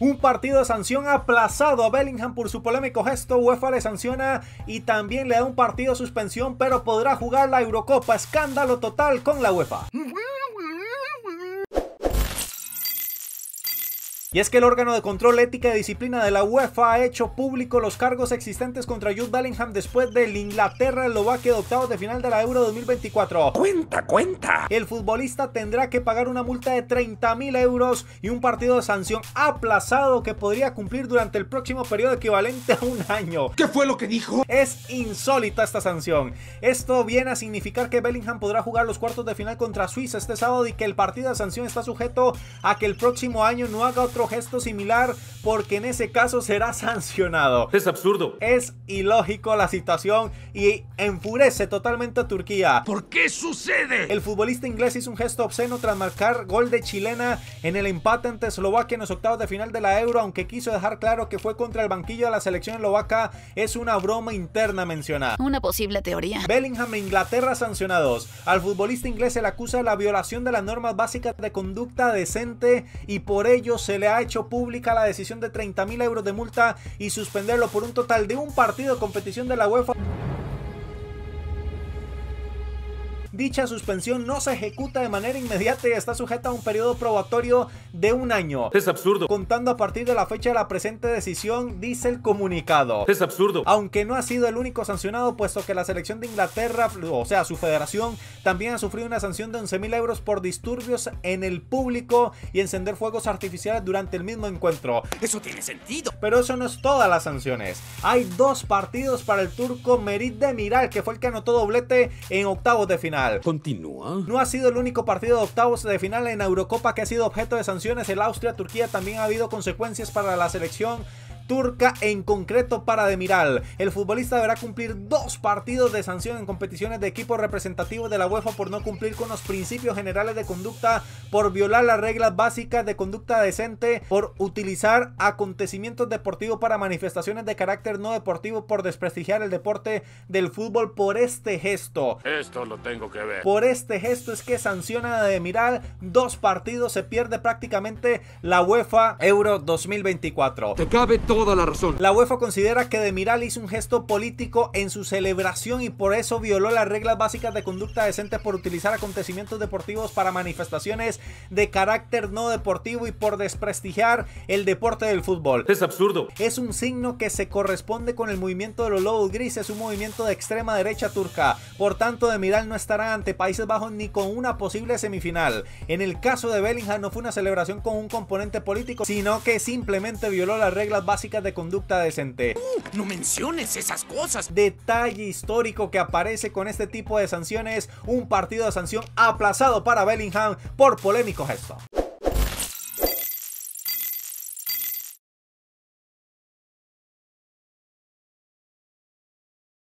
Un partido de sanción aplazado a Bellingham por su polémico gesto. UEFA le sanciona y también le da un partido de suspensión, pero podrá jugar la Eurocopa. Escándalo total con la UEFA. Y es que el órgano de control ética y disciplina de la UEFA ha hecho público los cargos existentes contra Jude Bellingham después del Inglaterra-Eslovaquia de octavos de final de la Euro 2024. Cuenta, cuenta. El futbolista tendrá que pagar una multa de 30 mil euros y un partido de sanción aplazado que podría cumplir durante el próximo periodo equivalente a un año. ¿Qué fue lo que dijo? Es insólita esta sanción. Esto viene a significar que Bellingham podrá jugar los cuartos de final contra Suiza este sábado y que el partido de sanción está sujeto a que el próximo año no haga otro gesto similar porque en ese caso será sancionado. Es absurdo. Es ilógico la situación y enfurece totalmente a Turquía. ¿Por qué sucede? El futbolista inglés hizo un gesto obsceno tras marcar gol de chilena en el empate ante Eslovaquia en los octavos de final de la Euro, aunque quiso dejar claro que fue contra el banquillo de la selección eslovaca, es una broma interna mencionada. Una posible teoría. Bellingham e Inglaterra sancionados. Al futbolista inglés se le acusa de la violación de las normas básicas de conducta decente y por ello se le ha hecho pública la decisión de 30 mil euros de multa y suspenderlo por un total de un partido de competición de la UEFA. Dicha suspensión no se ejecuta de manera inmediata y está sujeta a un periodo probatorio de un año. Es absurdo. Contando a partir de la fecha de la presente decisión, dice el comunicado. Es absurdo. Aunque no ha sido el único sancionado, puesto que la selección de Inglaterra, o sea, su federación, también ha sufrido una sanción de 11 mil euros por disturbios en el público y encender fuegos artificiales durante el mismo encuentro. Eso tiene sentido. Pero eso no es todas las sanciones. Hay dos partidos para el turco Merit Demiral, que fue el que anotó doblete en octavos de final. Continúa. No ha sido el único partido de octavos de final en Eurocopa que ha sido objeto de sanciones. El Austria-Turquía también ha habido consecuencias para la selección turca en concreto para Demiral. El futbolista deberá cumplir dos partidos de sanción en competiciones de equipos representativos de la UEFA por no cumplir con los principios generales de conducta, por violar las reglas básicas de conducta decente, por utilizar acontecimientos deportivos para manifestaciones de carácter no deportivo, por desprestigiar el deporte del fútbol por este gesto. Esto lo tengo que ver. Por este gesto es que sanciona a Demiral dos partidos, se pierde prácticamente la UEFA Euro 2024. Te cabe todo toda la razón. La UEFA considera que Demiral hizo un gesto político en su celebración y por eso violó las reglas básicas de conducta decente por utilizar acontecimientos deportivos para manifestaciones de carácter no deportivo y por desprestigiar el deporte del fútbol. Es absurdo. Es un signo que se corresponde con el movimiento de los lobos grises, un movimiento de extrema derecha turca. Por tanto, Demiral no estará ante Países Bajos ni con una posible semifinal. En el caso de Bellingham no fue una celebración con un componente político, sino que simplemente violó las reglas básicas de conducta decente. Uh, no menciones esas cosas. Detalle histórico que aparece con este tipo de sanciones, un partido de sanción aplazado para Bellingham por polémico gesto.